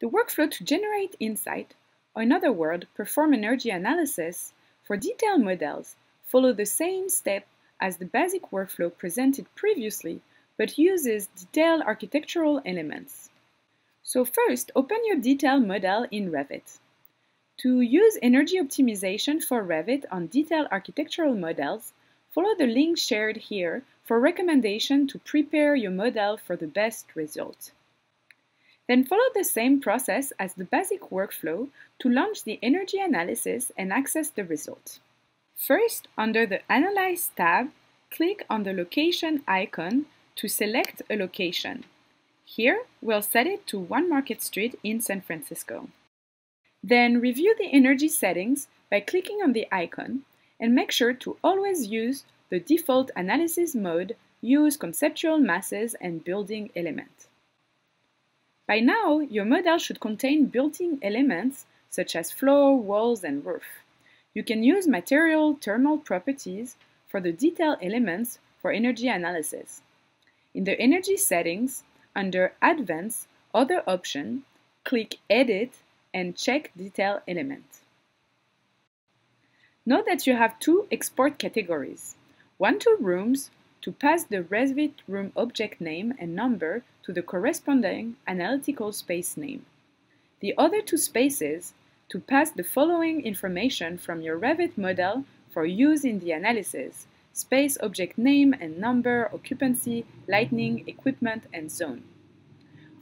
The workflow to generate insight, or in other words, perform energy analysis, for detailed models follow the same step as the basic workflow presented previously, but uses detailed architectural elements. So first, open your detailed model in Revit. To use energy optimization for Revit on detailed architectural models, follow the link shared here for recommendation to prepare your model for the best result. Then follow the same process as the basic workflow to launch the energy analysis and access the result. First, under the Analyze tab, click on the location icon to select a location. Here, we'll set it to 1 Market Street in San Francisco. Then review the energy settings by clicking on the icon and make sure to always use the default analysis mode Use conceptual masses and building elements. By now, your model should contain building elements such as floor, walls, and roof. You can use material thermal properties for the detail elements for energy analysis. In the energy settings, under Advanced, Other option, click Edit and check Detail Element. Note that you have two export categories, one to rooms to pass the Revit room object name and number to the corresponding analytical space name. The other to spaces to pass the following information from your Revit model for use in the analysis, space object name and number, occupancy, lighting, equipment, and zone.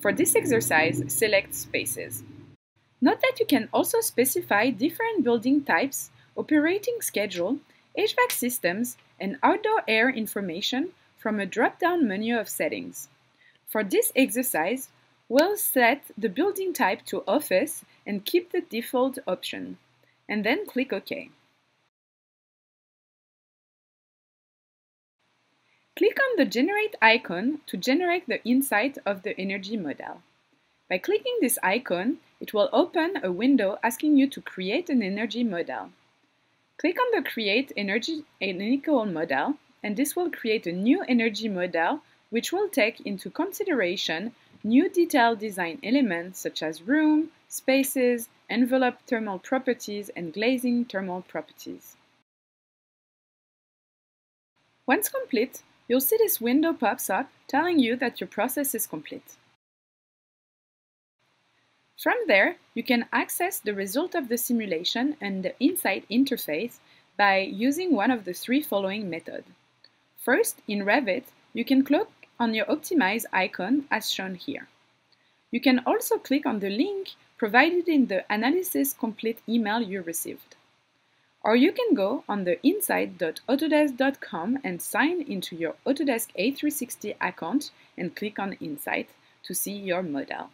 For this exercise, select spaces. Note that you can also specify different building types, operating schedule, HVAC systems, and outdoor air information from a drop-down menu of settings. For this exercise, we'll set the building type to office and keep the default option, and then click OK. Click on the Generate icon to generate the insight of the energy model. By clicking this icon, it will open a window asking you to create an energy model. Click on the Create Energy Analytical Model, and this will create a new energy model which will take into consideration new detailed design elements such as room, spaces, envelope thermal properties, and glazing thermal properties. Once complete, you'll see this window pops up telling you that your process is complete. From there, you can access the result of the simulation and the Insight interface by using one of the three following methods. First, in Revit, you can click on your Optimize icon as shown here. You can also click on the link provided in the Analysis Complete email you received. Or you can go on the insight.autodesk.com and sign into your Autodesk A360 account and click on Insight to see your model.